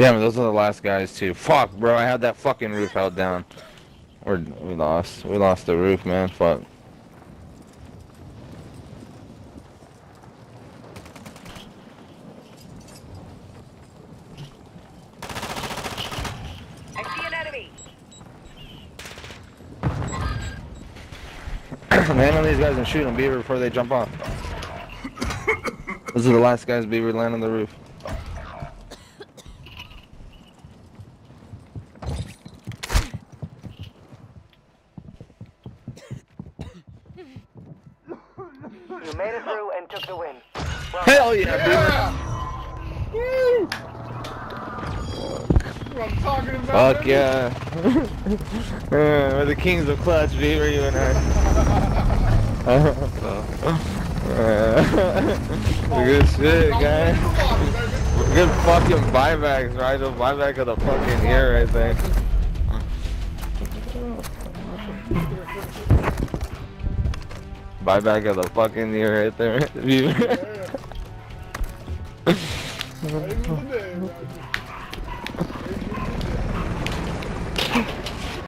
Yeah, but those are the last guys too. Fuck, bro, I had that fucking roof held down. We're, we lost. We lost the roof, man. Fuck. I see an enemy. land on these guys and shoot them, Beaver, before they jump off. Those are the last guys, Beaver, land on the roof. You made it through and took the win. Well, Hell yeah, Beaver! Woo! What I'm talking about. Fuck yeah. We're the kings of clutch, Beaver, you and I. Good shit, guys. Come on, baby. Good fucking buybacks, right? The buyback of the fucking year right there. Buyback of the fucking year right there. Yeah.